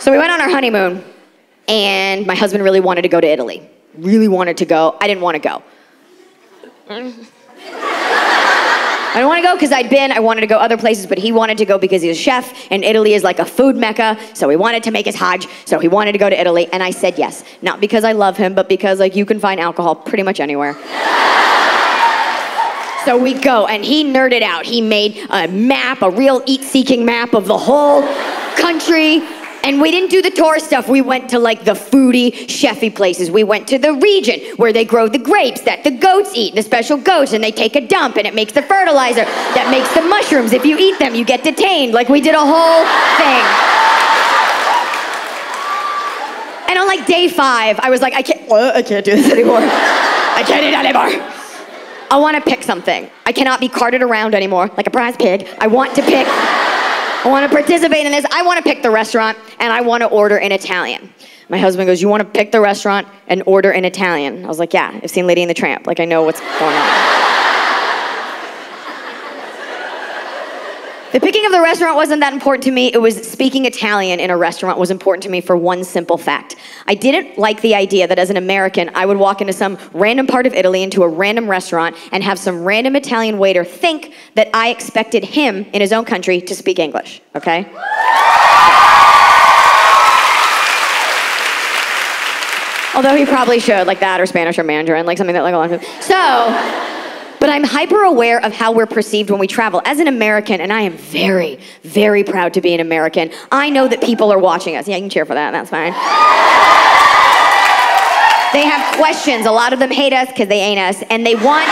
So we went on our honeymoon, and my husband really wanted to go to Italy. Really wanted to go. I didn't want to go. I didn't want to go because I'd been, I wanted to go other places, but he wanted to go because he's a chef, and Italy is like a food mecca, so he wanted to make his Hajj, so he wanted to go to Italy, and I said yes. Not because I love him, but because like you can find alcohol pretty much anywhere. So we go, and he nerded out. He made a map, a real eat seeking map of the whole country. And we didn't do the tourist stuff. We went to like the foodie, chefy places. We went to the region where they grow the grapes that the goats eat, the special goats, and they take a dump and it makes the fertilizer that makes the mushrooms. If you eat them, you get detained. Like we did a whole thing. And on like day five, I was like, I can't, uh, I can't do this anymore. I can't eat anymore. I want to pick something. I cannot be carted around anymore like a prize pig. I want to pick. I want to participate in this. I want to pick the restaurant and I want to order in Italian. My husband goes, You want to pick the restaurant and order in Italian? I was like, Yeah, I've seen Lady and the Tramp. Like, I know what's going on. The picking of the restaurant wasn't that important to me. It was speaking Italian in a restaurant was important to me for one simple fact. I didn't like the idea that as an American, I would walk into some random part of Italy into a random restaurant and have some random Italian waiter think that I expected him in his own country to speak English, okay? Although he probably should, like that or Spanish or Mandarin, like something that like a lot of people. So, but I'm hyper aware of how we're perceived when we travel. As an American, and I am very, very proud to be an American, I know that people are watching us. Yeah, you can cheer for that, that's fine. They have questions. A lot of them hate us because they ain't us, and they want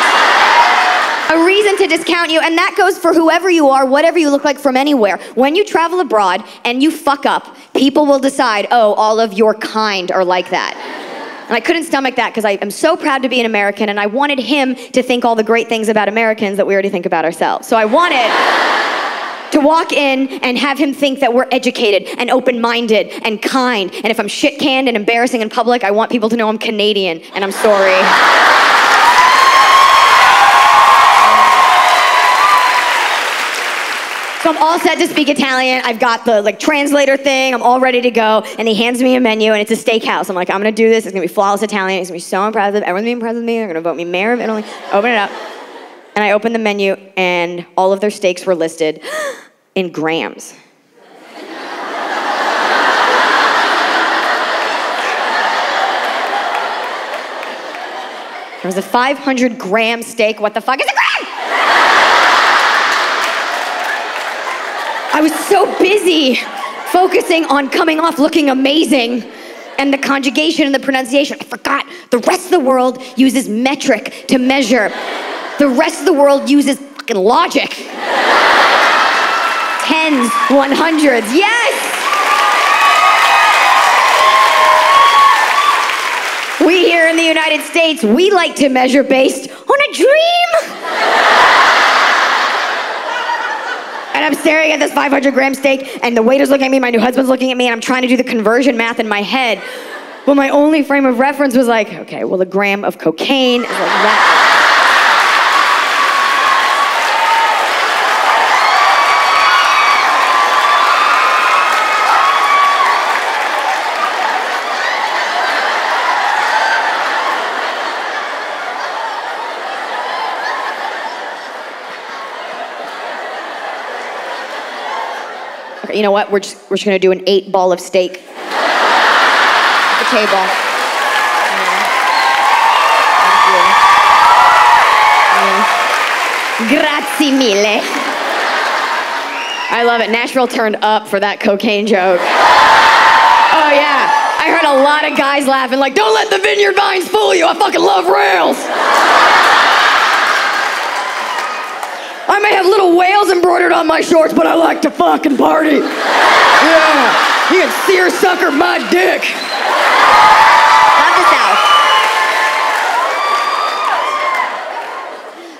a reason to discount you, and that goes for whoever you are, whatever you look like from anywhere. When you travel abroad and you fuck up, people will decide, oh, all of your kind are like that. And I couldn't stomach that because I am so proud to be an American and I wanted him to think all the great things about Americans that we already think about ourselves. So I wanted to walk in and have him think that we're educated and open minded and kind. And if I'm shit canned and embarrassing in public, I want people to know I'm Canadian and I'm sorry. So I'm all set to speak Italian. I've got the like translator thing. I'm all ready to go. And he hands me a menu, and it's a steakhouse. I'm like, I'm gonna do this. It's gonna be flawless Italian. It's gonna be so impressive. Everyone's gonna be impressed with me. They're gonna vote me mayor of Italy. Open it up. And I opened the menu, and all of their steaks were listed in grams. There was a 500 gram steak. What the fuck is a gram? I was so busy focusing on coming off looking amazing and the conjugation and the pronunciation. I forgot the rest of the world uses metric to measure. The rest of the world uses fucking logic. Tens, one hundreds, yes! We here in the United States, we like to measure based on a dream. I'm staring at this 500 gram steak, and the waiter's looking at me, my new husband's looking at me, and I'm trying to do the conversion math in my head. Well, my only frame of reference was like, okay, well, a gram of cocaine is like that. You know what? We're just, we're just gonna do an eight ball of steak at the table. Grazie mille. I love it. Nashville turned up for that cocaine joke. Oh, yeah. I heard a lot of guys laughing, like, don't let the vineyard vines fool you. I fucking love rails. I may have little whales embroidered on my shorts, but I like to fucking party. Yeah, you can seersucker my dick. Love the South.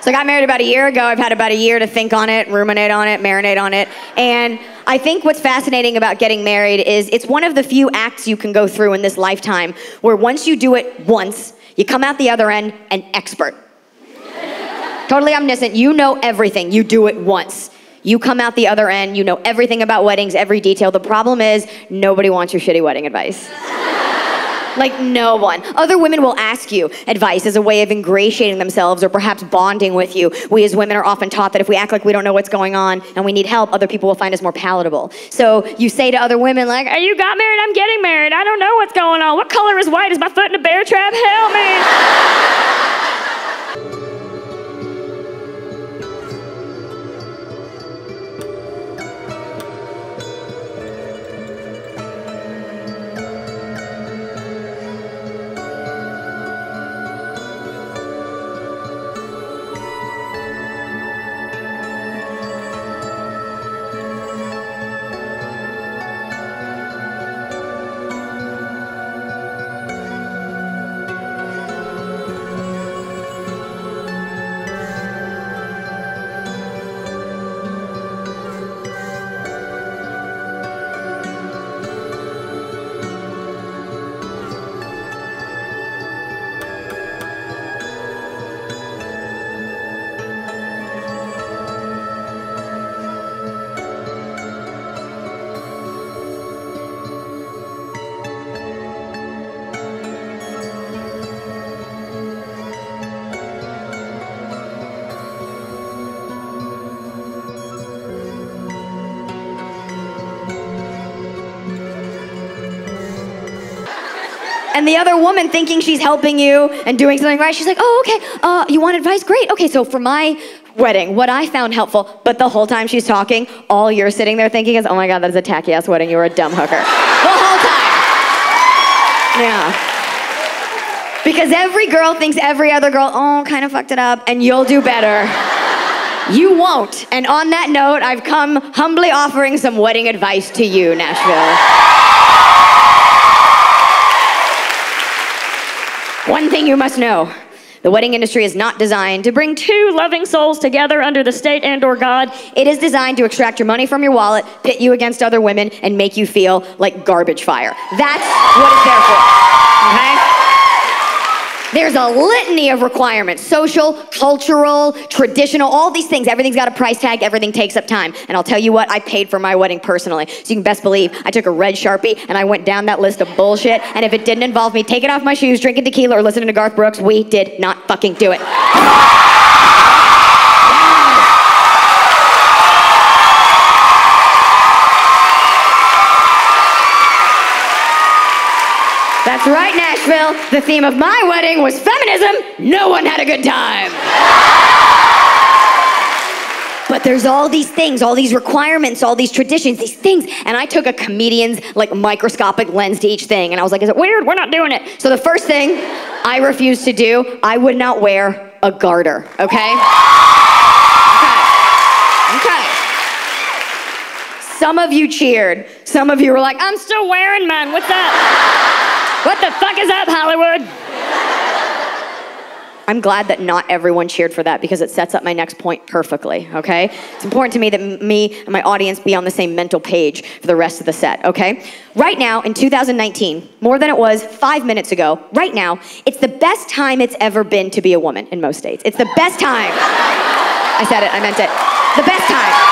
So I got married about a year ago. I've had about a year to think on it, ruminate on it, marinate on it. And I think what's fascinating about getting married is it's one of the few acts you can go through in this lifetime where once you do it once, you come out the other end an expert. Totally omniscient. You know everything. You do it once. You come out the other end, you know everything about weddings, every detail. The problem is, nobody wants your shitty wedding advice. Like no one. Other women will ask you advice as a way of ingratiating themselves or perhaps bonding with you. We as women are often taught that if we act like we don't know what's going on and we need help, other people will find us more palatable. So you say to other women like, Hey, you got married? I'm getting married. I don't know what's going on. What color is white? Is my foot in a bear trap? Help me. and the other woman thinking she's helping you and doing something right, she's like, oh, okay, uh, you want advice? Great. Okay, so for my wedding, what I found helpful, but the whole time she's talking, all you're sitting there thinking is, oh my God, that is a tacky ass wedding. You were a dumb hooker. the whole time. Yeah. Because every girl thinks every other girl, oh, kind of fucked it up, and you'll do better. You won't. And on that note, I've come humbly offering some wedding advice to you, Nashville. One thing you must know. The wedding industry is not designed to bring two loving souls together under the state and or God. It is designed to extract your money from your wallet, pit you against other women, and make you feel like garbage fire. That's what it's there for. Okay? There's a litany of requirements social, cultural, traditional, all these things. Everything's got a price tag, everything takes up time. And I'll tell you what, I paid for my wedding personally. So you can best believe I took a red Sharpie and I went down that list of bullshit. And if it didn't involve me taking off my shoes, drinking tequila, or listening to Garth Brooks, we did not fucking do it. That's right, Nashville. The theme of my wedding was feminism. No one had a good time. But there's all these things, all these requirements, all these traditions, these things. And I took a comedian's like microscopic lens to each thing. And I was like, is it weird? We're not doing it. So the first thing I refused to do, I would not wear a garter, okay? Okay. Okay. Some of you cheered. Some of you were like, I'm still wearing mine. What's up? What the fuck is up, Hollywood? I'm glad that not everyone cheered for that because it sets up my next point perfectly, okay? It's important to me that me and my audience be on the same mental page for the rest of the set, okay? Right now, in 2019, more than it was five minutes ago, right now, it's the best time it's ever been to be a woman in most states. It's the best time. I said it, I meant it. The best time,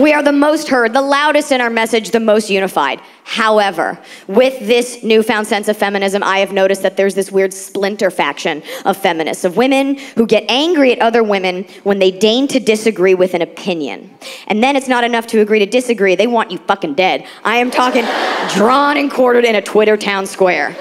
we are the most heard, the loudest in our message, the most unified. However, with this newfound sense of feminism, I have noticed that there's this weird splinter faction of feminists, of women who get angry at other women when they deign to disagree with an opinion. And then it's not enough to agree to disagree, they want you fucking dead. I am talking drawn and quartered in a Twitter town square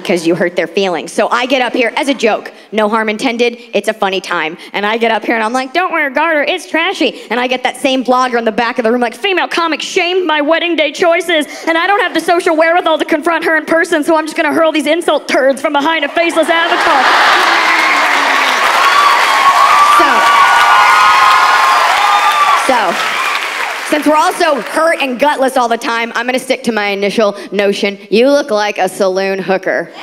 because you hurt their feelings. So I get up here as a joke, no harm intended, it's a funny time. And I get up here and I'm like, don't wear a garter, it's trashy. And I get that same blogger in the back of the room like, female comic shamed my wedding day choices, and I don't have the social wherewithal to confront her in person, so I'm just gonna hurl these insult turds from behind a faceless avatar. So, so, since we're also hurt and gutless all the time, I'm gonna stick to my initial notion. You look like a saloon hooker. Okay?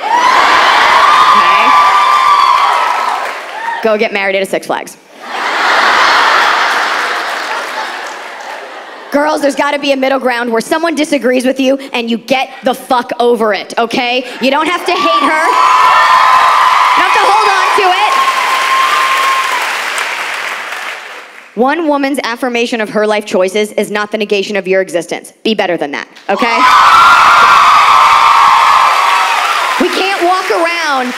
Go get married at a Six Flags. Girls, there's gotta be a middle ground where someone disagrees with you and you get the fuck over it, okay? You don't have to hate her. One woman's affirmation of her life choices is not the negation of your existence. Be better than that, okay? we can't walk around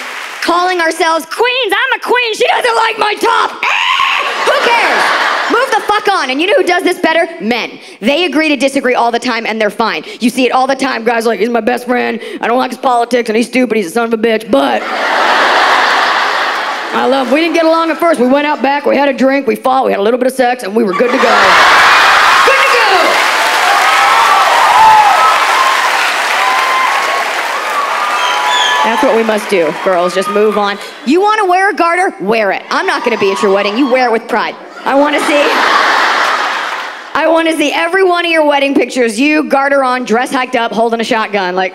calling ourselves Queens, I'm a queen. She doesn't like my top. Eh, who cares? Move the fuck on. And you know who does this better? Men. They agree to disagree all the time and they're fine. You see it all the time. Guys like, he's my best friend. I don't like his politics and he's stupid. He's a son of a bitch. But I love, we didn't get along at first. We went out back, we had a drink, we fought, we had a little bit of sex, and we were good to go. good to go! That's what we must do, girls. Just move on. You want to wear a garter? Wear it. I'm not going to be at your wedding. You wear it with pride. I want to see. I want to see every one of your wedding pictures. You garter on, dress hiked up, holding a shotgun. Like,